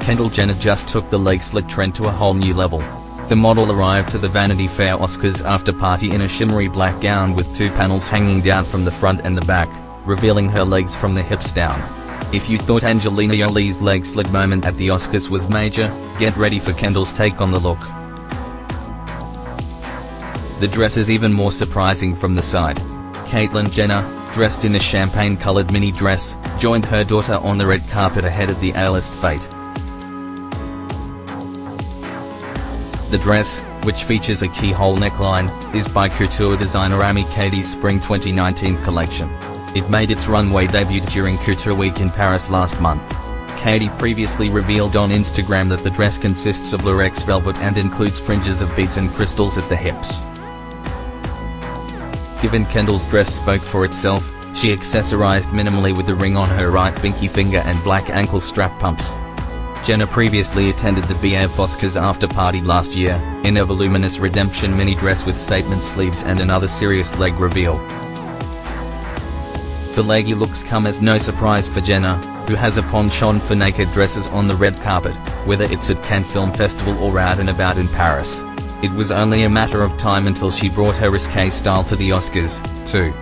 Kendall Jenner just took the leg slit trend to a whole new level. The model arrived to the Vanity Fair Oscars after party in a shimmery black gown with two panels hanging down from the front and the back, revealing her legs from the hips down. If you thought Angelina Jolie's leg slit moment at the Oscars was major, get ready for Kendall's take on the look. The dress is even more surprising from the side. Caitlyn Jenner, dressed in a champagne-colored mini dress, joined her daughter on the red carpet ahead of the A-list fate. The dress, which features a keyhole neckline, is by couture designer Rami Kadi's Spring 2019 collection. It made its runway debut during Couture Week in Paris last month. Kadi previously revealed on Instagram that the dress consists of lurex velvet and includes fringes of beads and crystals at the hips. Given Kendall's dress spoke for itself, she accessorized minimally with a ring on her right pinky finger and black ankle strap pumps. Jenner previously attended the BAF Oscars after party last year, in a voluminous redemption mini dress with statement sleeves and another serious leg reveal. The leggy looks come as no surprise for Jenner, who has a penchant for naked dresses on the red carpet, whether it's at Cannes Film Festival or out and about in Paris. It was only a matter of time until she brought her risque style to the Oscars, too.